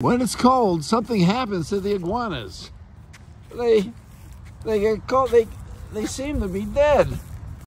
When it's cold, something happens to the iguanas. They, they get cold. They, they seem to be dead.